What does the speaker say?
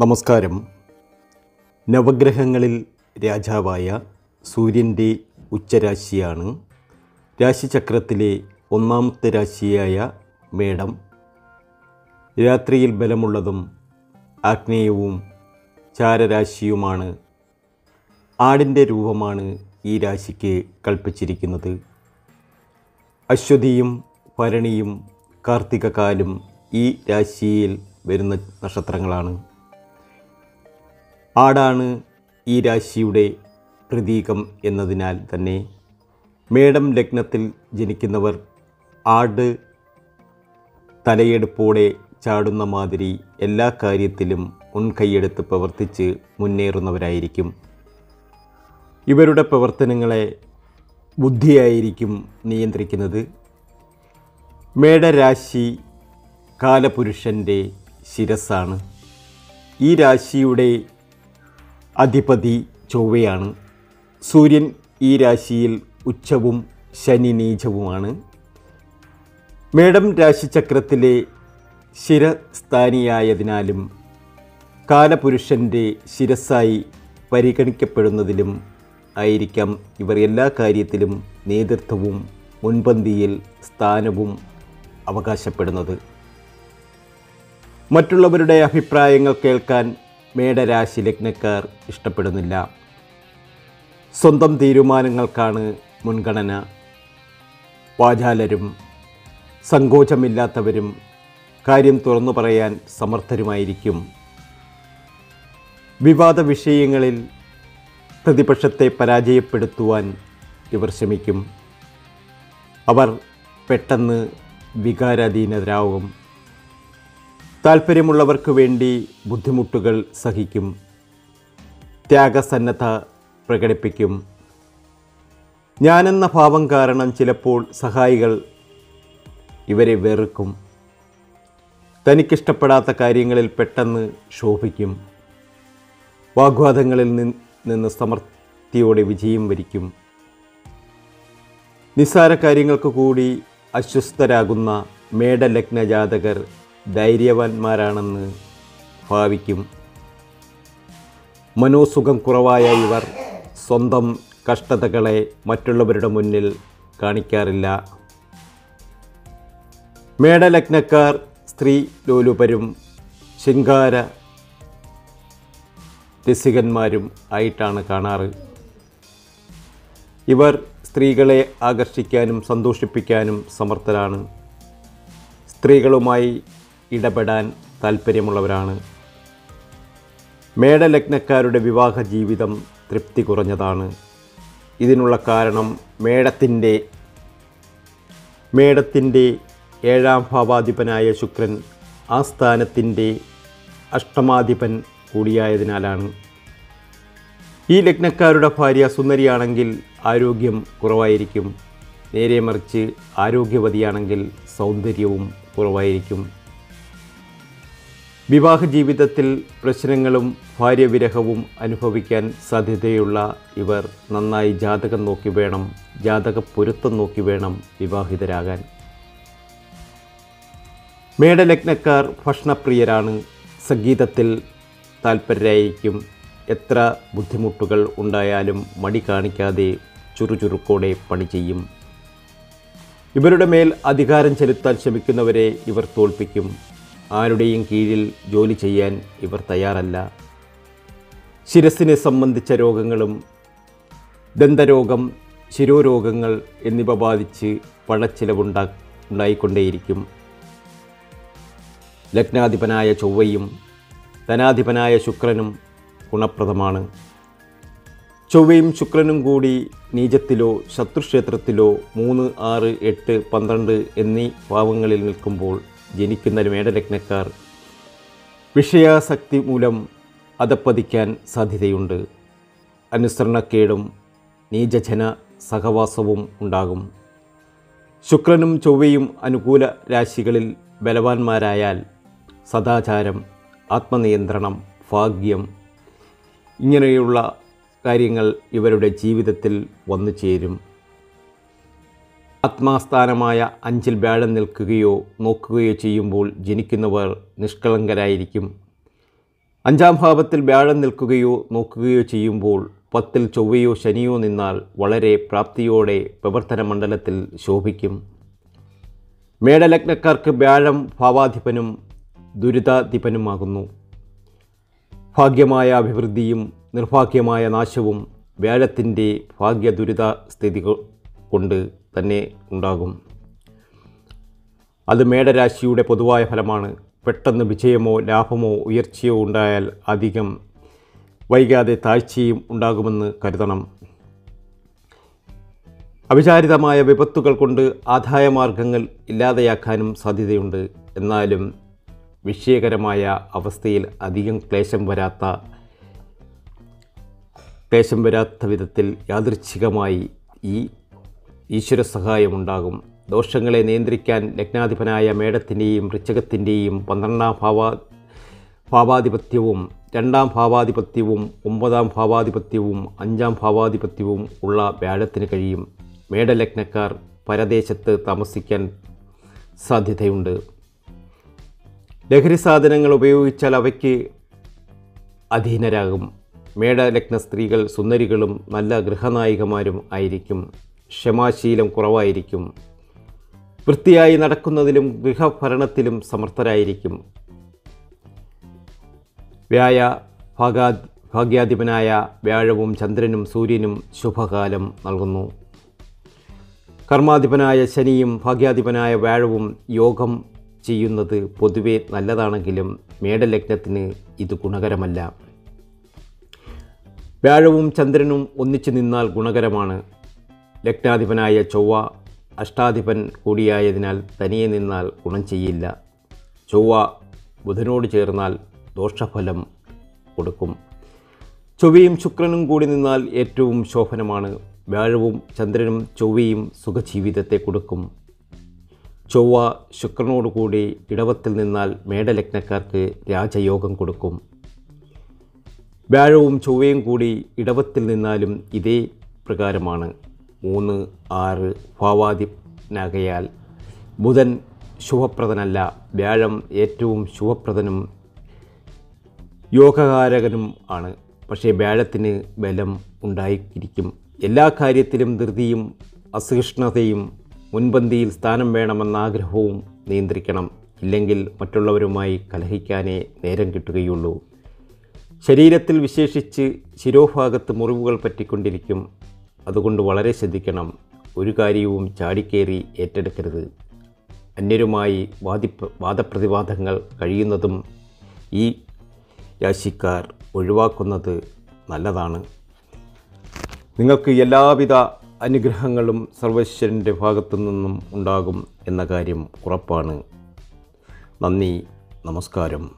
നമസ്കാരം. നവഗ്രഹങ്ങളിൽ രാജാവായ സൂര്യന്റെ ഉച്ചരാശിയാണ്. രാശിചക്രത്തിലെ ഒന്നാമത്തെ രാശിയായ മേടം. രാത്രിയിൽ ബലമുള്ളതും ആഗ്നേയവും ചാരരാശിയുമാണ്. ആടിന്റെ രൂപമാണ് ഈ രാശിക്ക് കൽപ്പിച്ചിരിക്കുന്നത്. അശ്വതിയും ഭരണിയും കാർത്തികകാലും ഈ രാശിയിൽ വരുന്ന നക്ഷത്രങ്ങളാണ്. ആടാണ് ഈ രാശിയുടെ പ്രതീകം എന്നതിനാൽ തന്നെ മേടം ലഗ്നത്തിൽ ജനിക്കുന്നവർ ആട് തലയെടുപ്പോടെ ചാടുന്ന മാതിരി എല്ലാ കാര്യത്തിലും മുൻകൈയെടുത്ത് പ്രവർത്തിച്ച് മുന്നേറുന്നവരായിരിക്കും. ഇവരുടെ പ്രവർത്തനങ്ങളെ ബുദ്ധിയായിരിക്കും നിയന്ത്രിക്കുന്നത്. മേടരാശി കാലപുരുഷന്റെ ശിരസ്സാണ്. ഈ രാശിയുടെ അധിപതി ചൊവ്വയാണ്. സൂര്യൻ ഈ രാശിയിൽ ഉച്ചവും ശനി നീചവുമാണ്. മേടം രാശിചക്രത്തിലെ ശിരസ്ഥാനിയായതിനാലും കാലപുരുഷന്റെ ശിരസ്സായി പരിഗണിക്കപ്പെടുന്നതിലും ആയിരിക്കാം ഇവർ എല്ലാ കാര്യത്തിലും നേതൃത്വവും മുൻപന്തിയിൽ സ്ഥാനവും അവകാശപ്പെടുന്നത്. മറ്റുള്ളവരുടെ അഭിപ്രായങ്ങൾ കേൾക്കാൻ മേടരാശി ലഗ്നക്കാർ ഇഷ്ടപ്പെടുന്നില്ല. സ്വന്തം തീരുമാനങ്ങൾക്കാണ് മുൻഗണന. വാചാലരും സങ്കോചമില്ലാത്തവരും കാര്യം തുറന്നു പറയാൻ സമർത്ഥരുമായിരിക്കും. വിവാദ വിഷയങ്ങളിൽ പ്രതിപക്ഷത്തെ പരാജയപ്പെടുത്തുവാൻ ഇവർ ശ്രമിക്കും. അവർ പെട്ടെന്ന് വികാരാധീനരാകും താല്പര്യമുള്ളവർക്ക് വേണ്ടി ബുദ്ധിമുട്ടുകൾ സഹിക്കും. ത്യാഗസന്നദ്ധ പ്രകടിപ്പിക്കും. ഞാനെന്ന ഭാവം കാരണം ചിലപ്പോൾ സഹായികൾ ഇവരെ വെറുക്കും. തനിക്കിഷ്ടപ്പെടാത്ത കാര്യങ്ങളിൽ പെട്ടെന്ന് ശോഭിക്കും. വാഗ്വാദങ്ങളിൽ നിന്ന് സമർത്ഥിയോടെ വിജയം വരിക്കും. നിസ്സാര കാര്യങ്ങൾക്ക് കൂടി അസ്വസ്ഥരാകുന്ന മേടലഗ്ന ജാതകർ ധൈര്യവാന്മാരാണെന്ന് ഭാവിക്കും. മനോസുഖം കുറവായ ഇവർ സ്വന്തം കഷ്ടതകളെ മറ്റുള്ളവരുടെ മുന്നിൽ കാണിക്കാറില്ല. മേടലഗ്നക്കാർ സ്ത്രീ ലോലുപരും ശൃംഗാര രസികന്മാരും ആയിട്ടാണ് കാണാറ്. ഇവർ സ്ത്രീകളെ ആകർഷിക്കാനും സന്തോഷിപ്പിക്കാനും സമർത്ഥരാണ്. സ്ത്രീകളുമായി ഇടപെടാൻ താൽപ്പര്യമുള്ളവരാണ് മേടലഗ്നക്കാരുടെ വിവാഹ ജീവിതം തൃപ്തി കുറഞ്ഞതാണ്. ഇതിനുള്ള കാരണം മേടത്തിന്റെ മേടത്തിന്റെ ഏഴാം ഭാവാധിപനായ ശുക്രൻ ആ സ്ഥാനത്തിന്റെ അഷ്ടമാധിപൻ കൂടിയായതിനാലാണ്. ഈ ലഗ്നക്കാരുടെ ഭാര്യ സുന്ദരിയാണെങ്കിൽ ആരോഗ്യം കുറവായിരിക്കും. നേരെ മറിച്ച് ആരോഗ്യവതിയാണെങ്കിൽ സൗന്ദര്യവും കുറവായിരിക്കും. വിവാഹ ജീവിതത്തിൽ പ്രശ്നങ്ങളും ഭാര്യവിരഹവും അനുഭവിക്കാൻ സാധ്യതയുള്ള ഇവർ നന്നായി ജാതകം നോക്കി വേണം ജാതക പൊരുത്തം നോക്കി വേണം വിവാഹിതരാകാൻ. മേടലഗ്നക്കാർ ഭക്ഷണപ്രിയരാണ്. സംഗീതത്തിൽ താൽപര്യരായിരിക്കും എത്ര ബുദ്ധിമുട്ടുകൾ ഉണ്ടായാലും മടി കാണിക്കാതെ ചുറുചുറുക്കോടെ പണി ചെയ്യും. ഇവരുടെ മേൽ അധികാരം ചെലുത്താൻ ശ്രമിക്കുന്നവരെ ഇവർ തോൽപ്പിക്കും. ആരുടെയും കീഴിൽ ജോലി ചെയ്യാൻ ഇവർ തയ്യാറല്ല. ശിരസിനെ സംബന്ധിച്ച രോഗങ്ങളും ദന്തരോഗം ശിരോരോഗങ്ങൾ എന്നിവ ബാധിച്ച് പഴച്ചിലവുണ്ടാ ഉണ്ടായിക്കൊണ്ടേയിരിക്കും. ലഗ്നാധിപനായ ചൊവ്വയും ധനാധിപനായ ശുക്രനും ഗുണപ്രദമാണ്. ചൊവ്വയും ശുക്രനും കൂടി നീചത്തിലോ ശത്രുക്ഷേത്രത്തിലോ മൂന്ന് ആറ് എട്ട് പന്ത്രണ്ട് എന്നീ ഭാവങ്ങളിൽ നിൽക്കുമ്പോൾ ജനിക്കുന്ന മേടലഗ്നക്കാർ വിഷയാസക്തി മൂലം അധപ്പതിക്കാൻ സാധ്യതയുണ്ട്. അനുസരണക്കേടും നീചജന സഹവാസവും ഉണ്ടാകും. ശുക്രനും ചൊവ്വയും അനുകൂല രാശികളിൽ ബലവാന്മാരായാൽ സദാചാരം ആത്മനിയന്ത്രണം ഭാഗ്യം ഇങ്ങനെയുള്ള കാര്യങ്ങൾ ഇവരുടെ ജീവിതത്തിൽ വന്നു ചേരും ആത്മാസ്ഥാനമായ അഞ്ചിൽ വ്യാഴം നിൽക്കുകയോ നോക്കുകയോ ചെയ്യുമ്പോൾ ജനിക്കുന്നവർ നിഷ്കളങ്കരായിരിക്കും. അഞ്ചാം ഭാവത്തിൽ വ്യാഴം നിൽക്കുകയോ നോക്കുകയോ ചെയ്യുമ്പോൾ പത്തിൽ ചൊവ്വയോ ശനിയോ നിന്നാൽ വളരെ പ്രാപ്തിയോടെ പ്രവർത്തന മണ്ഡലത്തിൽ ശോഭിക്കും. മേടലഗ്നക്കാർക്ക് വ്യാഴം ഭാവാധിപനും ദുരിതാധിപനുമാകുന്നു. ഭാഗ്യമായ അഭിവൃദ്ധിയും നിർഭാഗ്യമായ നാശവും വ്യാഴത്തിന്റെ ഭാഗ്യദുരിത സ്ഥിതി കൊണ്ട് തന്നെ ഉണ്ടാകും. അത് മേടരാശിയുടെ പൊതുവായ ഫലമാണ്. പെട്ടെന്ന് വിജയമോ ലാഭമോ ഉയർച്ചയോ ഉണ്ടായാൽ അധികം വൈകാതെ താഴ്ചയും ഉണ്ടാകുമെന്ന് കരുതണം. അവിചാരിതമായ വിപത്തുകൾ കൊണ്ട് ആദായമാർഗങ്ങൾ ഇല്ലാതെയാക്കാനും സാധ്യതയുണ്ട്. എന്നാലും വിഷയകരമായ അവസ്ഥയിൽ അധികം ക്ലേശം വരാത്ത ക്ലേശം വരാത്ത വിധത്തിൽ യാദൃച്ഛികമായി ഈ ഈശ്വര സഹായമുണ്ടാകും ദോഷങ്ങളെ നിയന്ത്രിക്കാൻ ലഗ്നാധിപനായ മേടത്തിന്റെയും വൃശ്ചകത്തിന്റെയും പന്ത്രണ്ടാം ഭാവാ ഭാവാധിപത്യവും രണ്ടാം ഭാവാധിപത്യവും ഒമ്പതാം ഭാവാധിപത്യവും അഞ്ചാം ഭാവാധിപത്യവും ഉള്ള വ്യാഴത്തിന് കഴിയും. മേടലഗ്നക്കാർ പരദേശത്ത് താമസിക്കാൻ സാധ്യതയുണ്ട്. ലഹരി സാധനങ്ങൾ ഉപയോഗിച്ചാൽ അവയ്ക്ക് അധീനരാകും. മേടലഗ്ന സ്ത്രീകൾ സുന്ദരികളും നല്ല ഗൃഹനായികമാരും ആയിരിക്കും. ക്ഷമാശീലം കുറവായിരിക്കും. വൃത്തിയായി നടക്കുന്നതിലും ഗൃഹഭരണത്തിലും സമർത്ഥരായിരിക്കും. വ്യായ ഭാഗാ ഭാഗ്യാധിപനായ വ്യാഴവും ചന്ദ്രനും സൂര്യനും ശുഭകാലം നൽകുന്നു. കർമാധിപനായ ശനിയും ഭാഗ്യാധിപനായ വ്യാഴവും യോഗം ചെയ്യുന്നത് പൊതുവെ നല്ലതാണെങ്കിലും മേടലഗ്നത്തിന് ഇത് ഗുണകരമല്ല. വ്യാഴവും ചന്ദ്രനും ഒന്നിച്ചു നിന്നാൽ ഗുണകരമാണ്. ലഗ്നാധിപനായ ചൊവ്വ അഷ്ടാധിപൻ കൂടിയായതിനാൽ തനിയെ നിന്നാൽ ഗുണം ചെയ്യില്ല. ചൊവ്വ ബുധനോട് ചേർന്നാൽ ദോഷഫലം കൊടുക്കും. ചൊവ്വയും ശുക്രനും കൂടി നിന്നാൽ ഏറ്റവും ശോഭനമാണ്. വ്യാഴവും ചന്ദ്രനും ചൊവ്വയും സുഖജീവിതത്തെ കൊടുക്കും. ചൊവ്വ ശുക്രനോടുകൂടി ഇടവത്തിൽ നിന്നാൽ മേടലഗ്നക്കാർക്ക് രാജയോഗം കൊടുക്കും. വ്യാഴവും ചൊവ്വയും കൂടി ഇടവത്തിൽ നിന്നാലും ഇതേ പ്രകാരമാണ്. മൂന്ന് ആറ് ഭാവാദിനാകയാൽ ബുധൻ ശുഭപ്രദനല്ല. വ്യാഴം ഏറ്റവും ശുഭപ്രദനും യോഗകാരകനും ആണ്. പക്ഷേ വ്യാഴത്തിന് ബലം ഉണ്ടായിരിക്കും. എല്ലാ കാര്യത്തിലും ധൃതിയും അസഹിഷ്ണുതയും മുൻപന്തിയിൽ സ്ഥാനം വേണമെന്ന ആഗ്രഹവും നിയന്ത്രിക്കണം. ഇല്ലെങ്കിൽ മറ്റുള്ളവരുമായി കലഹിക്കാനേ നേരം കിട്ടുകയുള്ളൂ. ശരീരത്തിൽ വിശേഷിച്ച് ശിരോഭാഗത്ത് മുറിവുകൾ പറ്റിക്കൊണ്ടിരിക്കും. അതുകൊണ്ട് വളരെ ശ്രദ്ധിക്കണം. ഒരു കാര്യവും ചാടിക്കേറി ഏറ്റെടുക്കരുത്. അന്യരുമായി വാദി വാദപ്രതിവാദങ്ങൾ കഴിയുന്നതും ഈ രാശിക്കാർ ഒഴിവാക്കുന്നത് നല്ലതാണ്. നിങ്ങൾക്ക് എല്ലാവിധ അനുഗ്രഹങ്ങളും സർവേശ്വരന്റെ ഭാഗത്തു നിന്നും ഉണ്ടാകും എന്ന കാര്യം ഉറപ്പാണ്. നന്ദി നമസ്കാരം.